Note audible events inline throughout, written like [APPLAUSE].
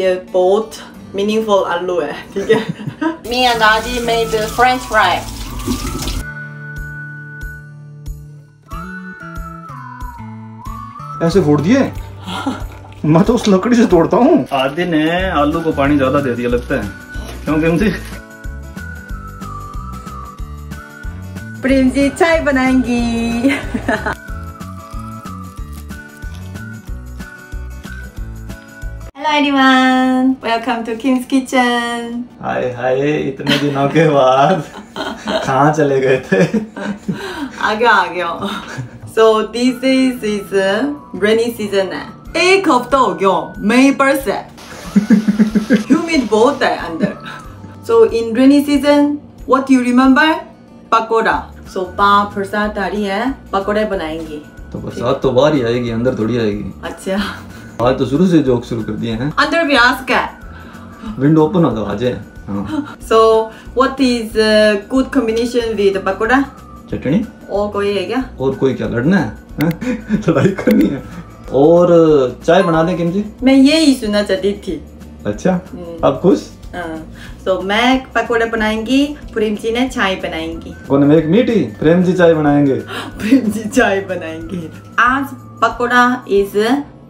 ये बहुत मीनिंगफुल आलू है ठीक है Me and Adi made the French fry. ऐसे फोड़ दिए? [LAUGHS] मैं तो उस लकड़ी से तोड़ता हूँ। आदि ने आलू को पानी ज़्यादा दे दिया लगता है। क्योंकि? मुझे प्रेम जी चाय बनाएँगी। [LAUGHS] Everyone, welcome to Kim's Kitchen. हाय हाय इतने दिनों के बाद कहाँ चले गए थे आ गया आ गया So this is is uh, rainy season है एक हफ़्ता हो गया मई पर से humid बहुत है अंदर So in rainy season, what do you remember? Pakora So पाँव प्रसाद आ रही है पकोड़े बनाएँगी तो बरसात तो बाहर ही आएगी अंदर थोड़ी आएगी अच्छा आज तो शुरू से जोक शुरू कर दिए हैं। अंदर भी सका है विंडो ओपन हो तो आ जाए हाँ what is a good combination with pakora chutney. और कोई है क्या? और कोई क्या लड़ना है? हाँ? [LAUGHS] लड़ाई करनी है। और चाय बना दें किम जी मैं यही सुनना चाहती थी। अच्छा। अब खुश? तो मैं पकोड़े बनाएँगी प्रेम जी ने चाय बनाएँगी। कौन मेक मीठी? प्रेम जी चाय बनाएँगे। [GASPS] प्रेम जी चाय बनाएँगी। आज पकोड़ा इज़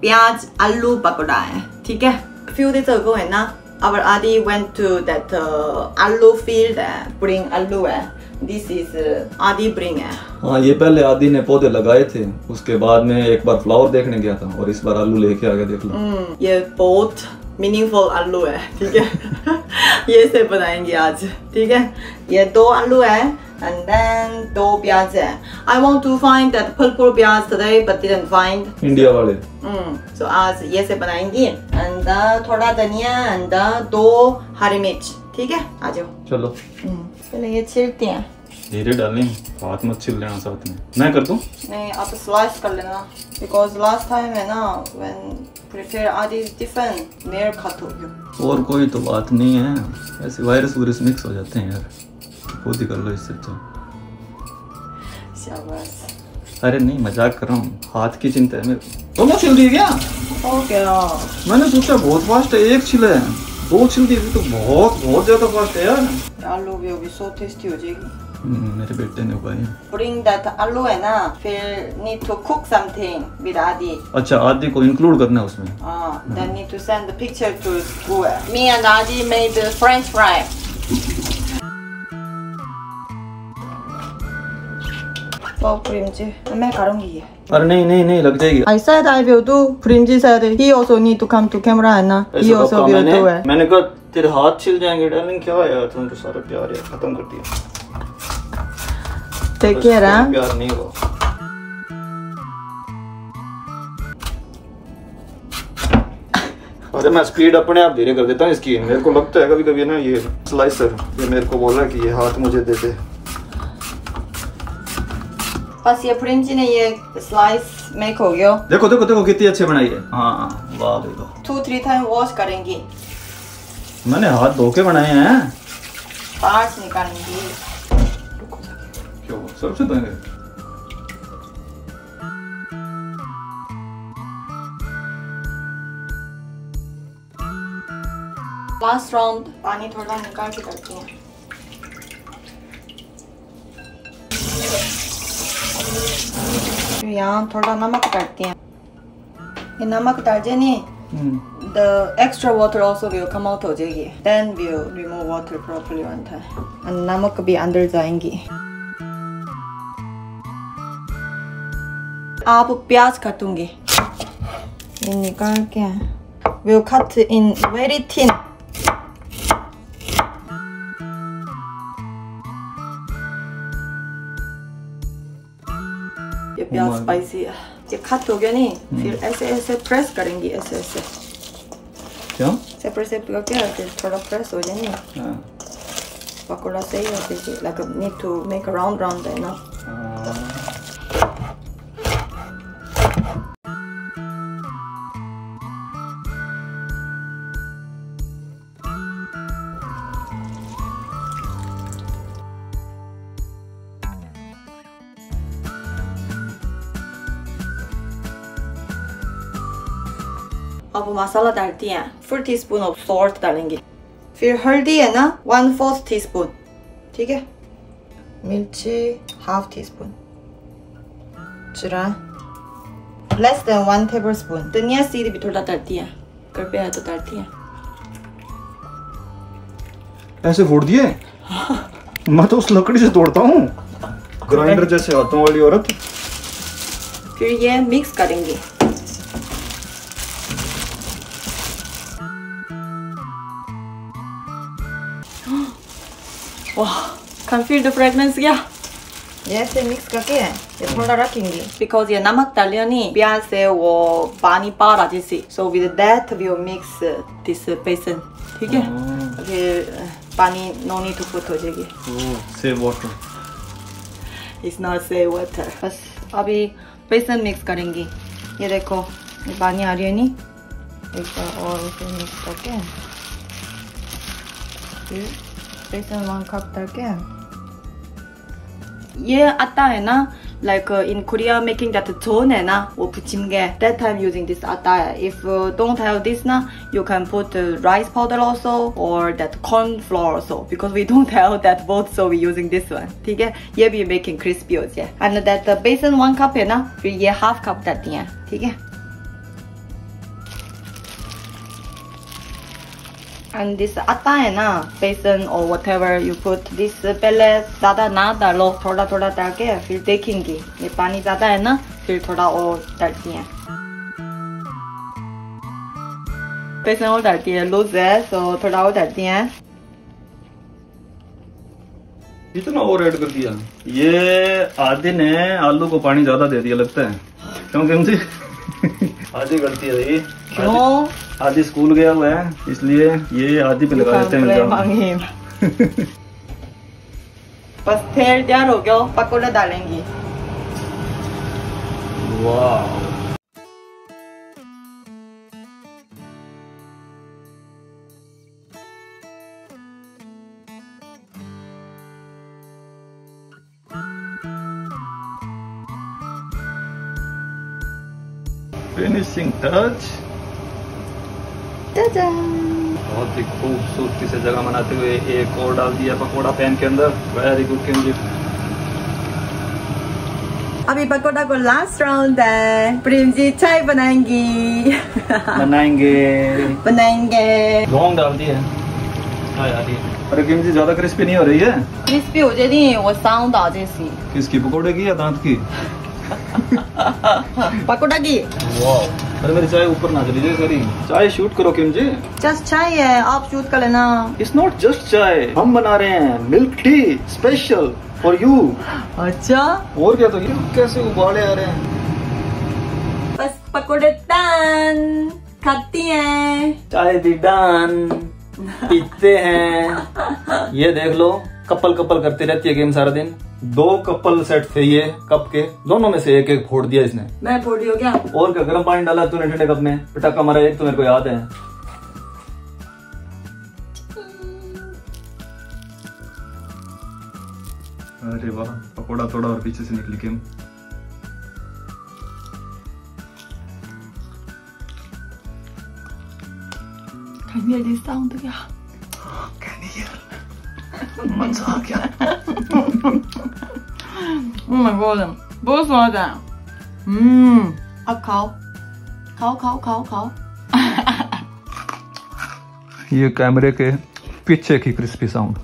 प्याज आलू पकोड़ा है ठीक है? Few days ago है ना our Adi went to that uh, आलू field है bring आलू है this is uh, Adi bring है। हाँ ये पहले आदि ने पौधे लगाए थे उसके बाद में एक बार फ्लावर देखने गया था और इस बार आलू लेके आ गया देख लो। हम्म, ये बहुत मीनिंगफुल आलू है ठीक है? [LAUGHS] ये से बनाएँगे आज ठीक है? ये दो आलू है and then दो प्याज है I want to find that purple प्याज today but didn't find. India वाले हम्म so आज ये से बनाएँगे and uh, थोड़ा धनिया and uh, दो हरी मिर्च ठीक है आ जाओ चलो हम्म, पहले ये छिलते हैं धीरे डालें हाथ मत छिल लेना साथ में मैं कर दूँ नहीं आप स्लाइस कर लेना because last time है ना when prepare आदि different मेरे खत हो गया और कोई तो बात नहीं है ऐसे वायरस वायरस मिक्स हो जाते हैं यार खुद ही कर लो इससे तो शाबाश। अरे नहीं मज़ाक कर रहा हूँ। हाथ की चिंता है मेरे को। दोनों छिल दिए क्या? गया। मैंने सोचा बहुत फास्ट है एक छिला है। दो छिल दिए तो बहुत बहुत ज़्यादा फास्ट है यार। आलू भी होगी सो टेस्टी हो जाएगी। हम्म, मेरे बेटे ने उगाई है bring that आलू है ना फिर need to cook something with आदि। अच्छा आदि को इंक्लूड करना है उसमें। हाँ then need to send the picture to school me and आदि made अरे नहीं नहीं नहीं लग जाएगी। I said I will do. Prem ji said he also need to come to camera है ना? He ऐसा also कहा will मैंने do it. मैंने कहा तेरे हाथ छिल जाएँगे डार्लिंग क्या यार? तुम तो सारा प्यार यार खत्म कर दिया। बस care हाँ? प्यार नहीं हुआ। अरे मैं स्पीड अपने आप धीरे कर देता हूँ इसकी। मेरे को लगता है कभी कभी ना ये स्लाइसर ये मेरे को बोल रहा है कि ये हाथ मुझे दे दे। बस ये प्रेम जी ने ये slice make हो गया देखो देखो देखो कितनी अच्छी बनाई है हाँ वाह देखो two three time wash करेंगे मैंने हाथ धो के बनाए हैं parts निकालेंगे क्यों सबसे धोएँगे लास्ट राउंड पानी थोड़ा निकाल के करते हैं फिर यहाँ थोड़ा नमक डालते हैं ये नमक डाल जाए the extra water also will come out हो जाएगी then we'll remove water properly one time and नमक भी अंदर जाएंगी आप प्याज काटूंगे ये निकाल के we'll cut in very thin ये प्याज Oh my स्पाइसी है ये कट हो गया नहीं फिर ऐसे ऐसे प्रेस करेंगे ऐसे ऐसे क्यों सेपरेट सेपरेट करके फिर थोड़ा प्रेस हो जाए ना हाँ। पकौड़ा सही हो जाएगी like need to make a round round है ना अब मसाला डालती हैं four teaspoon of salt डालेंगे फिर हल्दी है ना वन फोर्थ टी स्पून ठीक है मिर्ची हाफ़ टी स्पून जीरा less then one tablespoon धनिया सीड भी थोड़ा डालती है पे है तो डालती है ऐसे फोड़ दिए? [LAUGHS] मैं तो उस लकड़ी से तोड़ता हूँ। [LAUGHS] ग्राइंडर जैसे हाथों वाली औरत। फिर ये मिक्स करेंगे। वाह can feel the fragrance क्या ये ऐसे मिक्स करके ये थोड़ा रखेंगे because ये नमक डालियो नी प्याज से वो पानी पारा जैसे so with that we will mix uh, this uh, besan ठीक है फिर uh, पानी no need to put हो जाएगी save water It's not say water. बस अभी बेसन मिक्स करेंगे ये देखो ये पानी आ रही है नहीं एक बार और इसे मिक्स करके reason one cup again. Yeah, atayana. Like uh, in Korea, making that 전에나 or 부침개. That time using this ataya. If uh, don't have this na, you can put uh, rice powder also or that corn flour also. Because we don't [LAUGHS] have that both, so we using this one. 되게 yeah, we making crispy 어제. And that uh, basin one cup에나, we yeah half cup that yeah. 되게. And this ना बेसन or whatever you put, this पहले ज़्यादा ना डालो थोड़ा थोड़ा डाल के फिर देखेंगे ये पानी ज़्यादा है ना फिर थोड़ा और डालती हैं बेसन और डालती है लूज है so थोड़ा और डालती हैं इतना और ऐड कर दिया? ये आदि ने आलू को पानी ज़्यादा दे दिया लगता है। क्योंकि आधी गलती है ये क्यों आदि स्कूल गया हुआ है इसलिए ये आदि पे लगा देते हैं. बस तेल तैयार हो गया पकौड़े डालेंगे। वाह। फिनिशिंग टच बहुत ही खूबसूरती से जगह बनाते हुए एक और डाल दिया पकोड़ा पैन के अंदर। वेरी गुड किंजी अभी पकौड़ा को लास्ट राउंड है। प्रेम जी चाय बनाएँगी। बनाएँगे। बनाएँगे। लौंग डाल दी है हाँ। अरे किम जी ज़्यादा क्रिस्पी नहीं हो रही है? क्रिस्पी हो जाती वो साउंड आ जैसी किसकी पकोड़े की या दांत की? पकौड़ा की अरे मेरी चाय ऊपर ना चली जाए सारी। चाय शूट करो किम जी। जस्ट चाय है आप शूट कर लेना। इट्स नॉट जस्ट चाय। हम बना रहे हैं milk tea special for you अच्छा। और क्या तो ये कैसे उबाले आ रहे हैं? बस पकौड़े डन। खाती हैं। चाय भी डन। पीते हैं। ये देख लो कपल कपल करती रहती है गेम सारा दिन। दो कपल सेट थे ये कप के दोनों में से एक एक फोड़ दिया इसने। मैं फोड़ी हो गया और क्या गर्म पानी डाला तूने ठंडे कप में? पटाखा मारा एक तो मेरे को याद है। अरे वाह पकोड़ा थोड़ा और पीछे से निकली गेम this sound क्या? मज़ा आ गया Oh my god बहुत स्वाद है हम्म अब खाओ खाओ खाओ खाओ खाओ ये कैमरे के पीछे की क्रिस्पी साउंड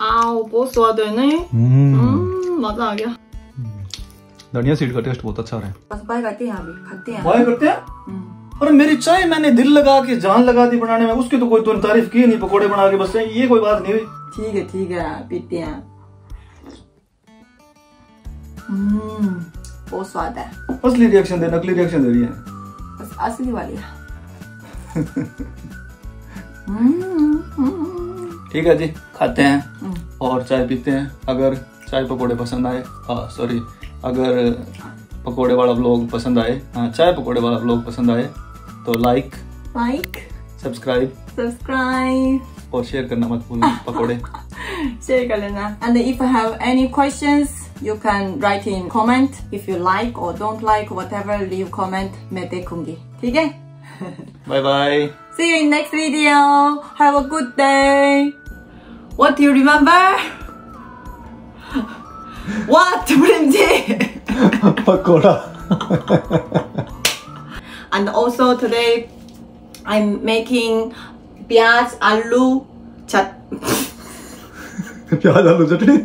आओ बहुत स्वाद है नहीं हम्म मज़ा आ गया धनिया सीड का टेस्ट बहुत अच्छा रहा है। बस बाय करते हैं अभी खाते हैं। बाय करते हैं? अरे मेरी चाय मैंने दिल लगा के जान लगा दी बनाने में उसकी तो कोई तूने तारीफ़ की नहीं पकोड़े बना के बस ये कोई बात नहीं हुई। ठीक है ठीक है पीते हैं। हम्म बहुत स्वाद है। असली रिएक्शन दे नकली रिएक्शन दे रही है। बस असली वाली है। हम्म, हम्म, ठीक है जी खाते हैं। और चाय पीते हैं। अगर चाय पकोड़े पसंद आए सॉरी अगर पकोड़े वाला ब्लॉग पसंद आए हाँ चाय पकोड़े वाला ब्लॉग पसंद आए तो लाइक लाइक सब्सक्राइब सब्सक्राइब और शेयर करना मत भूलना [LAUGHS] पकोड़े share कर लेना and if you have any questions You can write in comment if you like or don't like whatever. Leave comment. मैं देखूंगी. ठीक है? [LAUGHS] Bye bye See you in next video. Have a good day. What do you remember? What, Brimji? Pakora [LAUGHS] and also today I'm making प्याज आलू चट प्याज आलू चटनी